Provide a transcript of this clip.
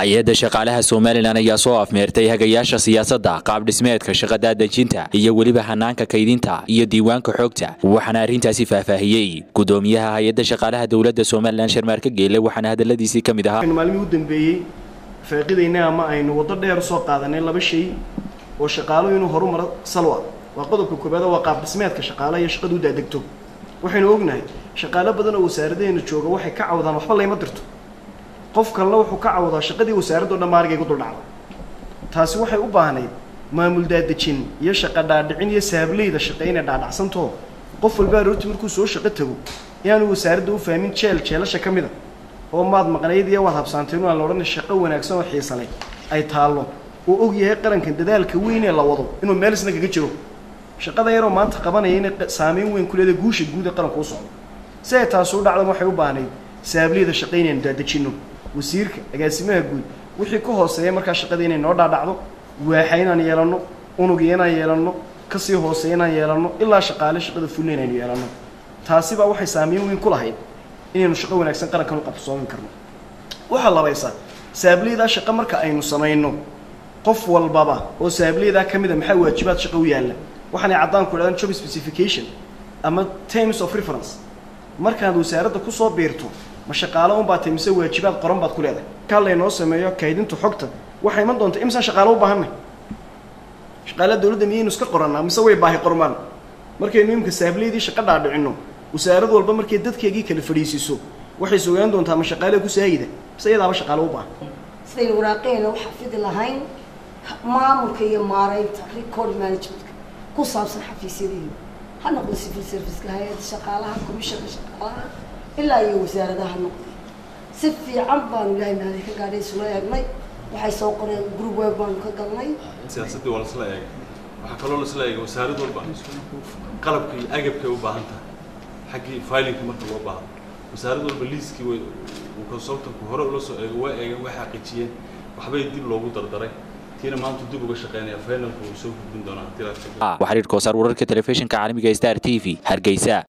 hay'adda shaqaalaha somalilan ayaa soo afmeertay hagayaasha siyaasadda qaab dhismeedka shaqada dejinta iyo weliba hanaanka kaydinta iyo diiwaanka xoogta waxaana arrintaasi faahfaahiyey. Gudoomiyaha hay'adda shaqaalaha dowladda somalilan sharmaarka geele waxaana hadaladiisii ka mid ahaa. Maalmihii u dambeeyey faaqidaynay ama aynu waddo dheer u soo qaadanay laba shay oo shaqaaluhu inuu horumaro salwa. Waa qodobka koobaad waa qaab dhismeedka shaqaalaha iyo shaqadu u daadegto waxaynu ognahay shaqaalo badan oo wasaaradaheena jooga waxay ka cawdaan waxba layma dirto qof kalena wuxuu ka cawdaa shaqadii wasaaraddo dhan maarigay ku duldhacda taasi waxay u baahnayd maamul daadejin iyo shaqa dhaadhicin iyo saableyda shaqe inay dhaadhacsantoo qof walba aroortii markuu soo shaqo tago inaanu wasaaradda u fahmin jeel jeelasha ka mid a oo maad maqnayd iyo waad habsaanteen aan la odhanay shaqo wanaagsan oo xiisanay ay taallo. Oo og yahay qarankan dadaalka weyn ee la wado inuu meel isna kaga jiro. Shaqada yaroo maanta qabanaya inay saameyn weyn ku leedahay guusha guud ee qaranku u socdo si ay taasi u dhacdan waxay u baahnayd saableyda shaqe inaynu daadejinno wasiirka agaasimaha guud. Wixii ka hooseeya markaa shaqada inay noo dhaadhacdo waaxa inaan yeelanno unugiya inaan yeelanno ka sii hooseeya inaan yeelanno ilaa shaqaale shaqada fulle inaynu yeelanno. Taasibaa waxay saameyn weyn ku lahayd inaynu shaqo wanaagsan qarankan u qabsoomin karno. Waxaa labaysaa saableydaa shaqo marka aynu samayno qof walbaba oo saableydaa ka mid a maxaa waajibaad shaqo u yaalla? Waxaanay caddaan ku idhahdaan job specification ama terms of reference. Markaad wasaaradda ku soo biirto ma shaqaalo unbaa tay mise waajibaad qoran baad ku leedahay? Kaa laynoo sameeyo kaydinta xogta. Waxay iman doonta imsaan shaqaalo u baahanay shaqaalaha dawladda miyaynu iska qorannaa mise way baahi qormaan? Markaynu imka saableydii shaqo dhaadhicinno wasaarad walba markay dadkeegii kala fadhiisiiso waxay sugaan doontaa ma shaqaalaha ku saayida? Mise iyadaaba shaqaalo u baahan sidaynu waraaqeena u xafidi lahayn maamulka iyo maaraynta record managementka ku saabsan xafiisyadiina ha noqdo civil serviceka hay'adda shaqaalaha commissionka shaqaalaha ilaa iyo wasaaradaha noqday si fiican baanu ilahay mahadi ka gaadhay isula eegnay. Waxay soo qoreen group web baanu ka galnay. Siyaasaddii waa lasla eegay. Waxaa kaloo lasla eegay wasaarad walba. Qalabka iyo agabkay u baahan tahay. Xaggii filinka marka loo baahdo. Wasaarad walba liiskii way consultanku hore ula soo eegay waa eegeen way xaqiijiyeen. Waxbay dib loogu dardaray. Waxaa riirkoosaar wararka telefishinka caalamiga star t v. Hargeysa